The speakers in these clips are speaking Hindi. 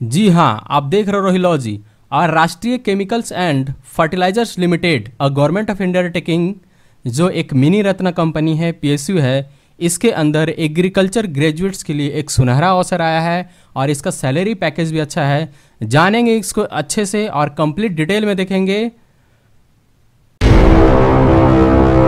जी हाँ आप देख रहे हो रोहिलॉजी। और Rashtriya chemicals and fertilizers limited, a government of India taking, जो एक मिनी रत्न कंपनी है, पीएसयू है, इसके अंदर एग्रीकल्चर ग्रेजुएट्स के लिए एक सुनहरा अवसर आया है और इसका सैलरी पैकेज भी अच्छा है। जानेंगे इसको अच्छे से और कंप्लीट डिटेल में देखेंगे।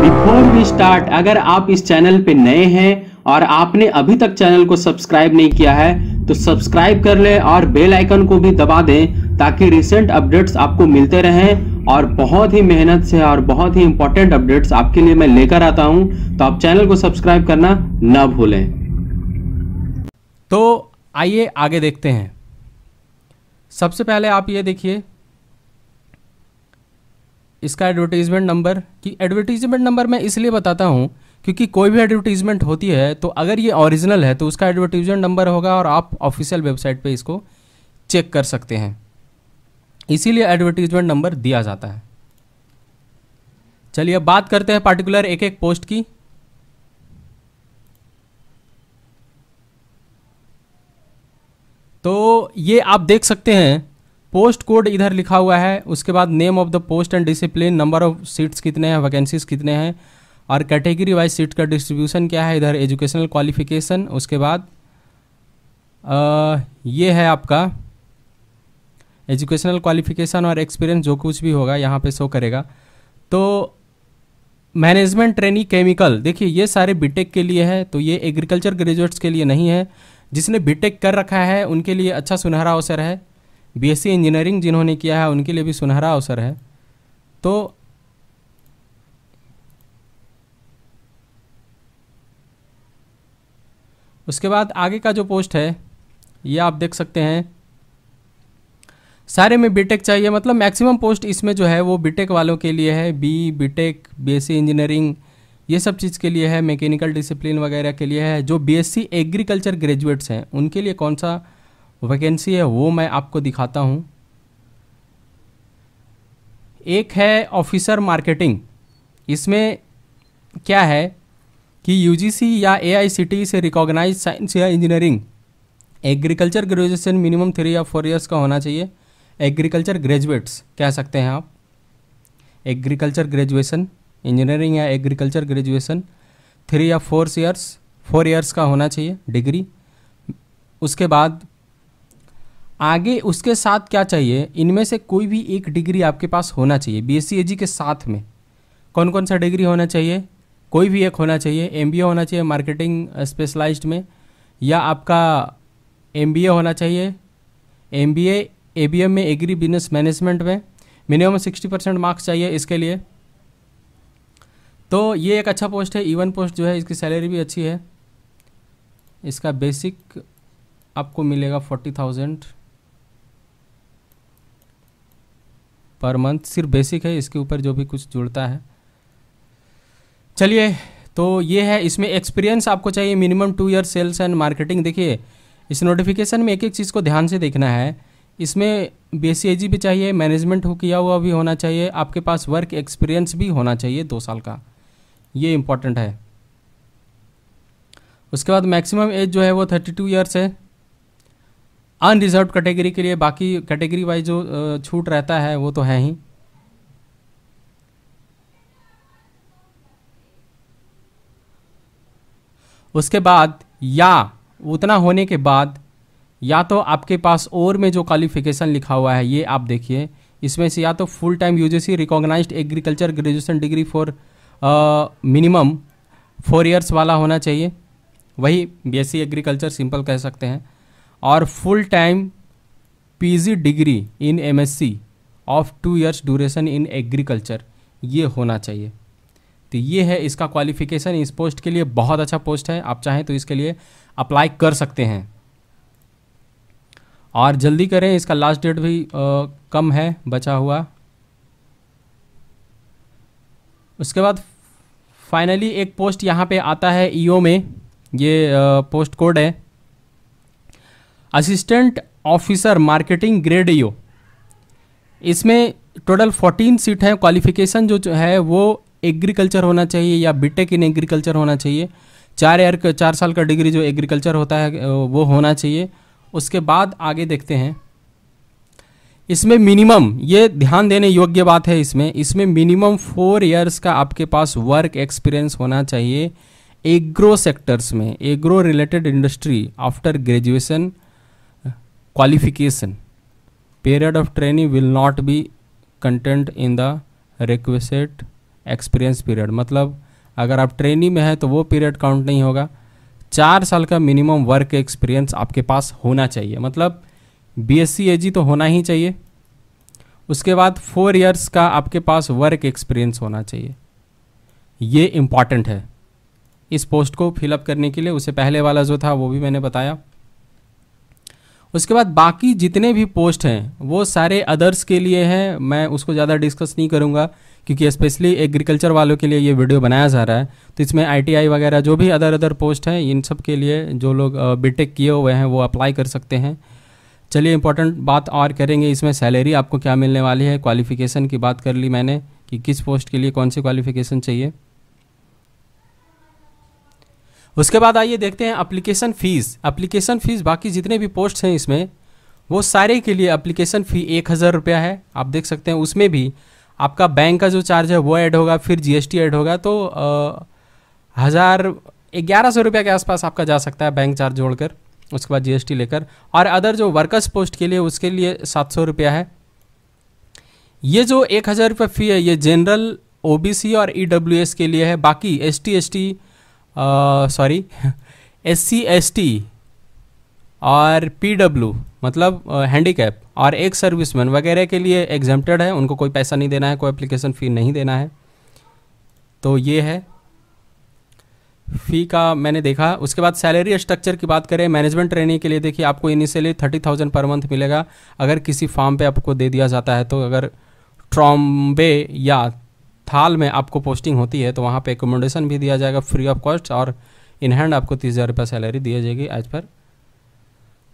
बिफोर वी स्टार्ट अगर आप इस चैनल पे नए हैं और आपने अभी तक चैनल को सब्सक्राइब नहीं किया है तो सब्सक्राइब कर ले और बेल आइकन को भी दबा दें ताकि रिसेंट अपडेट्स आपको मिलते रहें। और बहुत ही मेहनत से और बहुत ही इंपॉर्टेंट अपडेट्स आपके लिए मैं लेकर आता हूँ तो आप चैनल को सब्सक्राइब करना न भूलें। तो आइए आगे देखते हैं। सबसे पहले आप ये देखिए, इसका एडवर्टीजमेंट नंबर कि एडवर्टीजमेंट नंबर मैं इसलिए बताता हूँ क्योंकि कोई भी एडवर्टीजमेंट होती है तो अगर ये ओरिजिनल है तो उसका एडवर्टीजमेंट नंबर होगा और आप ऑफिशियल वेबसाइट पे इसको चेक कर सकते हैं। इसीलिए एडवर्टीजमेंट नंबर दिया जाता है। चलिए अब बात करते हैं पार्टिकुलर एक एक पोस्ट की। तो ये आप देख सकते हैं पोस्ट कोड इधर लिखा हुआ है, उसके बाद name of the post and discipline number of seats कितने हैं वैकेंसीज कितने हैं और कैटेगरी वाइज सीट का डिस्ट्रीब्यूशन क्या है? इधर एजुकेशनल क्वालिफिकेशन उसके बाद आ, ये है आपका एजुकेशनल क्वालिफिकेशन और एक्सपीरियंस जो कुछ भी होगा यहाँ पे शो करेगा। तो मैनेजमेंट ट्रेनिंग केमिकल देखिए ये सारे बीटेक के लिए है तो ये एग्रीकल्चर ग्रेजुएट्स के लिए नहीं है। जिसने बीटेक कर रखा है उनके लिए अच्छा सुनहरा अवसर है। बीएससी इंजीनियरिंग जिन्होंने किया है उनके लिए भी सुनहरा अवसर है। तो उसके बाद आगे का जो पोस्ट है, ये आप देख सकते हैं। सारे में बीटेक चाहिए मतलब मैक्सिमम पोस्ट इसमें जो है, वो बीटेक वालों के लिए है। बी बीटेक बीएससी इंजीनियरिंग ये सब चीज़ के लिए है। मैकेनिकल डिसिप्लिन वगैरह के लिए है। जो बीएससी एग्रीकल्चर ग्रेजुएट्स हैं, उनके लिए कौन सा वैकेंसी है, वो मैं आपको दिखाता हूँ। एक है ऑफिसर मार्केटिंग इसमें क्या है कि यूजीसी या एआईसीटी से रिकॉग्नाइज साइंस या engineering agriculture graduation minimum three या फोर इयर्स का होना चाहिए. एग्रीकल्चर ग्रेजुएट्स कह सकते हैं आप. एग्रीकल्चर ग्रेजुएशन इंजीनियरिंग या एग्रीकल्चर ग्रेजुएशन थ्री या फोर ईयर्स फोर ईयर्स का होना चाहिए डिग्री उसके बाद आगे उसके साथ क्या चाहिए? इनमें से कोई भी एक डिग्री आपके पास होना चाहिए बी एस के साथ में. कौन कौन सा डिग्री होना चाहिए? कोई भी एक होना चाहिए एमबीए होना चाहिए मार्केटिंग स्पेशलाइज में, या आपका एमबीए होना चाहिए एम बी ए में एग्री बिज़नेस मैनेजमेंट में मिनिमम सिक्सटी परसेंट मार्क्स चाहिए इसके लिए। तो ये एक अच्छा पोस्ट है इवन पोस्ट जो है, इसकी सैलरी भी अच्छी है। इसका बेसिक आपको मिलेगा फोर्टी थाउज़ेंड पर मंथ सिर्फ़ बेसिक है, इसके ऊपर जो भी कुछ जुड़ता है। चलिए तो ये है, इसमें एक्सपीरियंस आपको चाहिए minimum two year sales and marketing देखिए, इस नोटिफिकेशन में एक एक चीज़ को ध्यान से देखना है। इसमें बी भी चाहिए मैनेजमेंट हो, किया हुआ भी होना चाहिए, आपके पास वर्क एक्सपीरियंस भी होना चाहिए दो साल का। ये इंपॉर्टेंट है। उसके बाद मैक्सिमम एज जो है वो थर्टी टू ईयर्स है। अनरिजर्व कैटेगरी के लिए बाकी कैटेगरी वाइज जो छूट रहता है, वो तो है ही। उसके बाद या, उतना होने के बाद, या तो आपके पास और में जो क्वालिफिकेशन लिखा हुआ है, ये आप देखिए। इसमें से या तो full time UGC recognised agriculture graduation degree for minimum four years वाला होना चाहिए। वही बीएससी एग्रीकल्चर सिंपल कह सकते हैं। और full time PG degree in MSc of two years duration in agriculture ये होना चाहिए। तो ये है इसका क्वालिफिकेशन इस पोस्ट के लिए बहुत अच्छा पोस्ट है। आप चाहें तो इसके लिए अप्लाई कर सकते हैं। और जल्दी करें इसका लास्ट डेट भी आ, कम है बचा हुआ। उसके बाद फाइनली एक पोस्ट यहाँ पे आता है ईओ में। ये आ, पोस्ट कोड है। Assistant officer marketing grade EO इसमें टोटल 14 सीट है क्वालिफिकेशन जो है वो एग्रीकल्चर होना चाहिए या बीटेक इन एग्रीकल्चर होना चाहिए। चार ईयर चार साल का डिग्री जो एग्रीकल्चर होता है वो होना चाहिए। उसके बाद आगे देखते हैं। इसमें मिनिमम ये ध्यान देने योग्य बात है इसमें। इसमें मिनिमम फोर इयर्स का आपके पास वर्क एक्सपीरियंस होना चाहिए एग्रो सेक्टर्स में। Agro related industry after graduation qualification period of training will not be content in the request experience period मतलब अगर आप ट्रेनिंग में हैं तो वो पीरियड काउंट नहीं होगा। चार साल का मिनिमम वर्क एक्सपीरियंस आपके पास होना चाहिए। मतलब बी एस तो होना ही चाहिए। उसके बाद फोर इयर्स का आपके पास वर्क एक्सपीरियंस होना चाहिए। ये इंपॉर्टेंट है। इस पोस्ट को फिलअप करने के लिए उससे पहले वाला जो था, वो भी मैंने बताया। उसके बाद बाकी जितने भी पोस्ट हैं, वो सारे अदर्स के लिए हैं। मैं उसको ज़्यादा डिस्कस नहीं करूँगा, क्योंकि स्पेशली एग्रीकल्चर वालों के लिए ये वीडियो बनाया जा रहा है। तो इसमें आईटीआई वगैरह जो भी अदर अदर पोस्ट हैं, इन सब के लिए जो लोग बीटेक किए हुए हैं, वो अप्लाई कर सकते हैं। चलिए इंपॉर्टेंट बात और करेंगे इसमें। सैलरी आपको क्या मिलने वाली है? क्वालिफिकेशन की बात कर ली मैंने कि किस पोस्ट के लिए कौन सी क्वालिफिकेशन चाहिए। उसके बाद आइए देखते हैं अप्लीकेशन फ़ीस अप्लीकेशन फ़ीस बाकी जितने भी पोस्ट हैं इसमें, वो सारे के लिए अप्लीकेशन फ़ी एक हज़ार रुपया है। आप देख सकते हैं उसमें भी आपका बैंक का जो चार्ज है, वो ऐड होगा, फिर जीएसटी ऐड होगा तो हज़ार ग्यारह सौ रुपये के आसपास आपका जा सकता है बैंक चार्ज जोड़कर, उसके बाद जीएसटी लेकर। और अदर जो वर्कर्स पोस्ट के लिए, उसके लिए सात सौ रुपया है। ये जो एक हज़ार रुपये फ़ी है, ये जनरल ओबीसी और ईडब्ल्यूएस e के लिए है। बाकी S T sorry S C S T और पी डब्ल्यू मतलब हैंडीकैप और एक सर्विसमैन वगैरह के लिए एग्जाम्प्टेड है, उनको कोई पैसा नहीं देना है, कोई एप्लीकेशन फ़ी नहीं देना है। तो ये है। फ़ी का मैंने देखा। उसके बाद सैलरी स्ट्रक्चर की बात करें मैनेजमेंट ट्रेनिंग के लिए देखिए, आपको initially thirty thousand per month मिलेगा। अगर किसी फार्म पे आपको दे दिया जाता है तो अगर ट्रॉम्बे या थाल में आपको पोस्टिंग होती है तो वहाँ पे एकोमोडेशन भी दिया जाएगा फ्री ऑफ़ कॉस्ट और इन हैंड आपको तीस हज़ार रुपये सैलरी दी जाएगी एज पर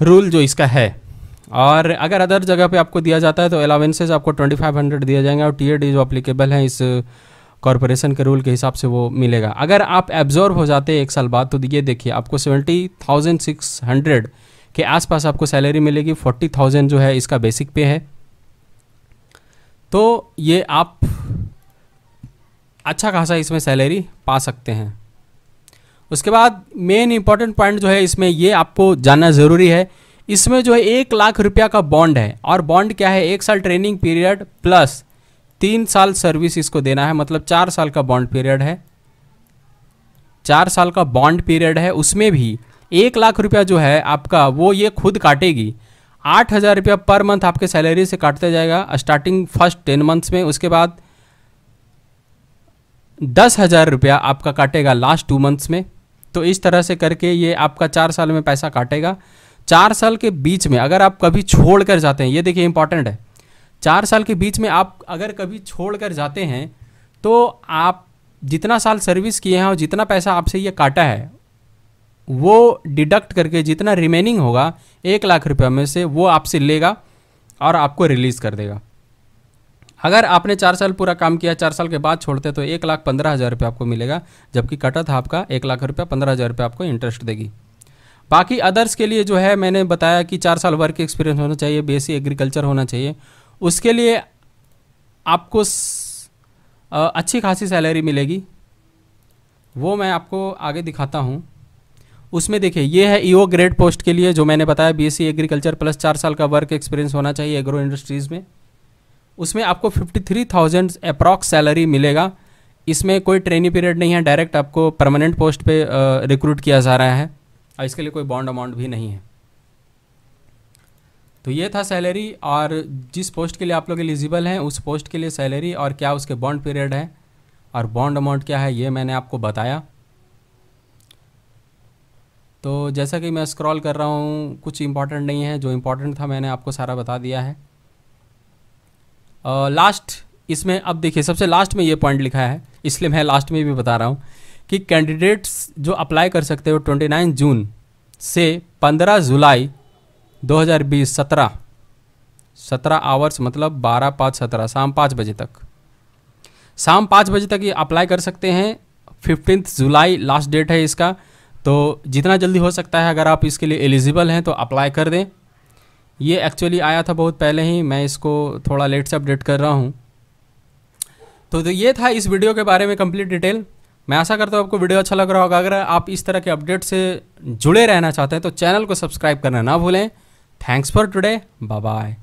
रूल जो इसका है। और अगर अदर जगह पे आपको दिया जाता है तो अलावेंसेज आपको ट्वेंटी फाइव हंड्रेड दिया जाएँगे और टी जो अप्लीकेबल है, इस कॉरपोरेशन के रूल के हिसाब से वो मिलेगा। अगर आप एब्जॉर्व हो जाते हैं एक साल बाद तो ये देखिए, आपको सेवेंटी थाउज़ेंड सिक्स हंड्रेड के आसपास आपको सैलरी मिलेगी फोर्टी थाउज़ेंड जो है इसका बेसिक पे है। तो ये आप अच्छा खासा इसमें सैलरी पा सकते हैं। उसके बाद मेन इंपॉर्टेंट पॉइंट जो है, इसमें ये आपको जानना ज़रूरी है, इसमें जो है एक लाख रुपया का बॉन्ड है और बॉन्ड क्या है? एक साल ट्रेनिंग पीरियड प्लस तीन साल सर्विस इसको देना है मतलब चार साल का बॉन्ड पीरियड है। चार साल का बॉन्ड पीरियड है, उसमें भी एक लाख रुपया जो है आपका, वो ये खुद काटेगी। आठ हज़ार रुपया पर मंथ आपके सैलरी से काटता जाएगा स्टार्टिंग फ़र्स्ट टेन मंथ्स में। उसके बाद दस हज़ार रुपया आपका काटेगा लास्ट टू मंथ्स में। तो इस तरह से करके ये आपका चार साल में पैसा काटेगा। चार साल के बीच में अगर आप कभी छोड़ कर जाते हैं, ये देखिए इंपॉर्टेंट है। चार साल के बीच में आप अगर कभी छोड़ कर जाते हैं तो आप जितना साल सर्विस किए हैं और जितना पैसा आपसे ये काटा है, वो डिडक्ट करके जितना रिमेनिंग होगा, एक लाख रुपये में से वो आपसे लेगा और आपको रिलीज़ कर देगा। अगर आपने चार साल पूरा काम किया, चार साल के बाद छोड़ते तो एक लाख पंद्रह हज़ार रुपये आपको मिलेगा, जबकि कटा था आपका एक लाख रुपया, पंद्रह हज़ार रुपये आपको इंटरेस्ट देगी। बाकी अदर्स के लिए जो है, मैंने बताया कि चार साल वर्क एक्सपीरियंस होना चाहिए बेसी एग्रीकल्चर होना चाहिए। उसके लिए आपको अच्छी खासी सैलरी मिलेगी। वो मैं आपको आगे दिखाता हूँ। उसमें देखिए, ये है ईओ ग्रेड पोस्ट के लिए जो मैंने बताया बीएससी एग्रीकल्चर प्लस चार साल का वर्क एक्सपीरियंस होना चाहिए एग्रो इंडस्ट्रीज़ में। उसमें आपको fifty three thousand approx salary मिलेगा। इसमें कोई ट्रेनिंग पीरियड नहीं है डायरेक्ट आपको परमानेंट पोस्ट पे रिक्रूट किया जा रहा है और इसके लिए कोई बॉन्ड अमाउंट भी नहीं है। तो ये था सैलरी और जिस पोस्ट के लिए आप लोग एलिजिबल हैं, उस पोस्ट के लिए सैलरी और क्या उसके बॉन्ड पीरियड है और बॉन्ड अमाउंट क्या है, ये मैंने आपको बताया। तो जैसा कि मैं स्क्रॉल कर रहा हूँ, कुछ इंपॉर्टेंट नहीं है, जो इंपॉर्टेंट था मैंने आपको सारा बता दिया है। लास्ट इसमें, अब देखिए, सबसे लास्ट में ये पॉइंट लिखा है, इसलिए मैं लास्ट में भी बता रहा हूँ कि कैंडिडेट्स जो अप्लाई कर सकते हो ट्वेंटी नाइन जून से पंद्रह जुलाई 2020 सत्रह। सत्रह आवर्स मतलब बारह पाँच सत्रह, शाम पाँच बजे तक। शाम पाँच बजे तक ये अप्लाई कर सकते हैं फिफ्टींथ जुलाई लास्ट डेट है इसका। तो जितना जल्दी हो सकता है, अगर आप इसके लिए एलिजिबल हैं तो अप्लाई कर दें। ये एक्चुअली आया था बहुत पहले ही मैं इसको थोड़ा लेट से अपडेट कर रहा हूँ। तो, तो ये था इस वीडियो के बारे में कंप्लीट डिटेल मैं आशा करता हूँ आपको वीडियो अच्छा लग रहा होगा। अगर आप इस तरह के अपडेट से जुड़े रहना चाहते हैं तो चैनल को सब्सक्राइब करना ना भूलें। Thanks for today bye bye